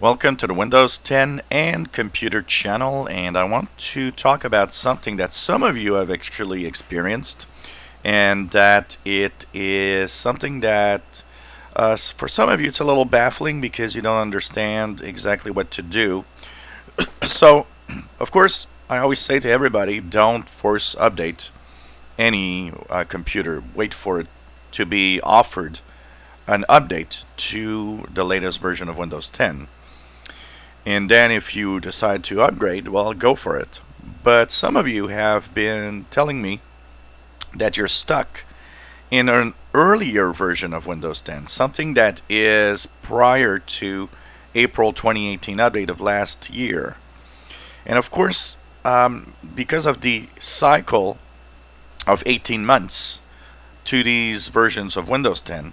Welcome to the Windows 10 and Computer channel and I want to talk about something that some of you have actually experienced and that it is something that uh, for some of you it's a little baffling because you don't understand exactly what to do. so of course I always say to everybody don't force update any uh, computer. Wait for it to be offered an update to the latest version of Windows 10 and then if you decide to upgrade, well, go for it. But some of you have been telling me that you're stuck in an earlier version of Windows 10, something that is prior to April 2018 update of last year. And of course, um, because of the cycle of 18 months to these versions of Windows 10,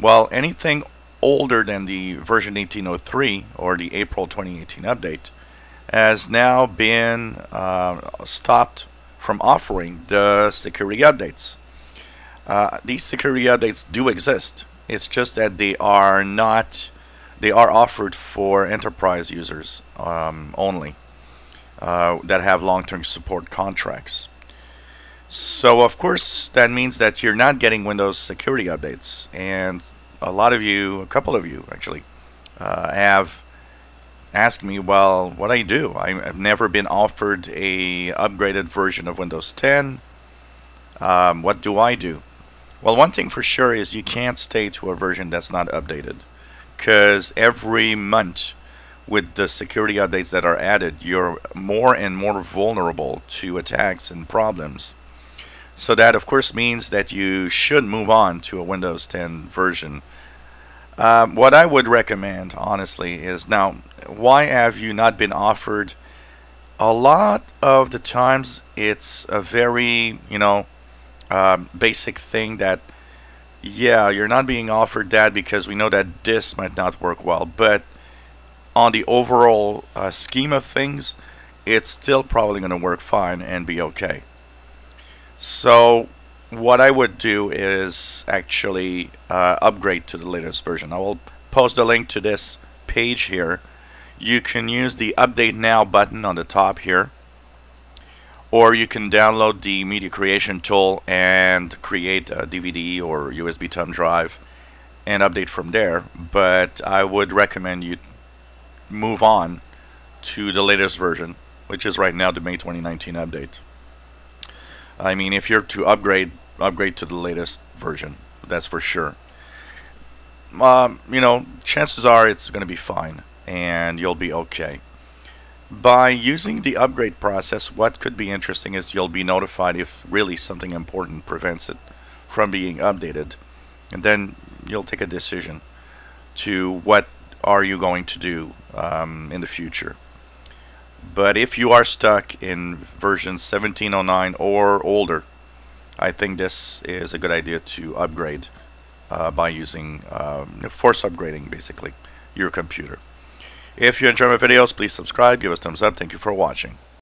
well, anything older than the version 1803 or the April 2018 update has now been uh, stopped from offering the security updates. Uh, these security updates do exist. It's just that they are not, they are offered for enterprise users um, only uh, that have long-term support contracts. So of course that means that you're not getting Windows security updates and a lot of you, a couple of you actually, uh, have asked me, well, what do I do? I've never been offered a upgraded version of Windows 10. Um, what do I do? Well, one thing for sure is you can't stay to a version that's not updated because every month with the security updates that are added, you're more and more vulnerable to attacks and problems. So that of course means that you should move on to a Windows 10 version. Um, what I would recommend, honestly, is now, why have you not been offered? A lot of the times it's a very, you know, um, basic thing that, yeah, you're not being offered that because we know that this might not work well, but on the overall uh, scheme of things, it's still probably going to work fine and be okay. So what I would do is actually uh, upgrade to the latest version. I will post a link to this page here. You can use the update now button on the top here or you can download the media creation tool and create a DVD or USB thumb drive and update from there but I would recommend you move on to the latest version which is right now the May 2019 update. I mean, if you're to upgrade, upgrade to the latest version. That's for sure. Um, you know, chances are it's going to be fine and you'll be okay. By using the upgrade process, what could be interesting is you'll be notified if really something important prevents it from being updated. And then you'll take a decision to what are you going to do um, in the future. But if you are stuck in version 1709 or older, I think this is a good idea to upgrade uh, by using um, force upgrading basically your computer. If you enjoy my videos, please subscribe, give us thumbs up. Thank you for watching.